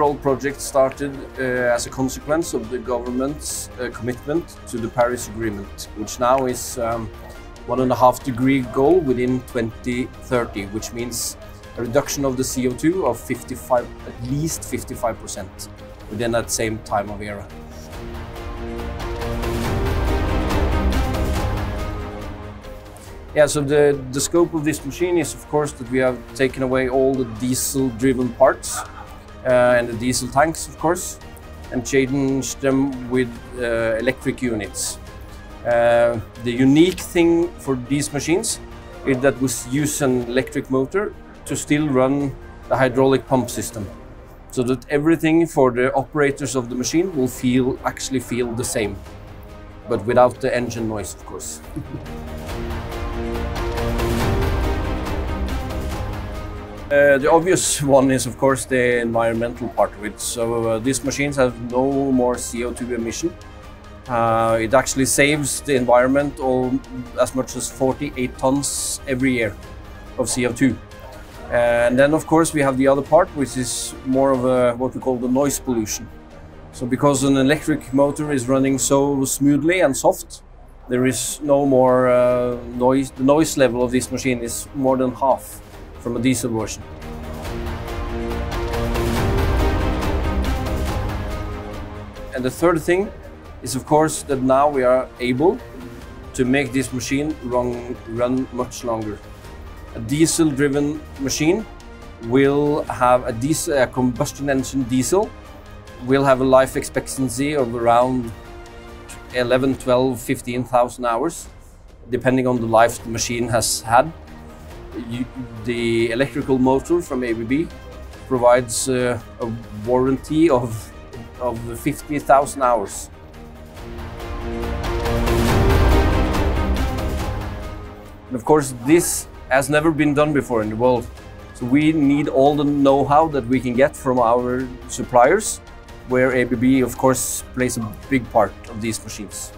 whole project started uh, as a consequence of the government's uh, commitment to the Paris Agreement, which now is um, one and a half degree goal within 2030, which means a reduction of the CO2 of 55, at least 55% within that same time of era. Yeah, so the, the scope of this machine is of course that we have taken away all the diesel driven parts and the diesel tanks of course and changed them with uh, electric units. Uh, the unique thing for these machines is that we use an electric motor to still run the hydraulic pump system so that everything for the operators of the machine will feel actually feel the same but without the engine noise of course. Uh, the obvious one is, of course, the environmental part of it. So uh, these machines have no more CO2 emission. Uh, it actually saves the environment all, as much as 48 tons every year of CO2. And then, of course, we have the other part, which is more of a, what we call the noise pollution. So because an electric motor is running so smoothly and soft, there is no more uh, noise. The noise level of this machine is more than half from a diesel version. And the third thing is of course that now we are able to make this machine run, run much longer. A diesel driven machine will have a, diesel, a combustion engine diesel will have a life expectancy of around 11, 12, 15,000 hours, depending on the life the machine has had the electrical motor from ABB provides uh, a warranty of, of 50,000 hours. And of course, this has never been done before in the world. So we need all the know-how that we can get from our suppliers, where ABB, of course, plays a big part of these machines.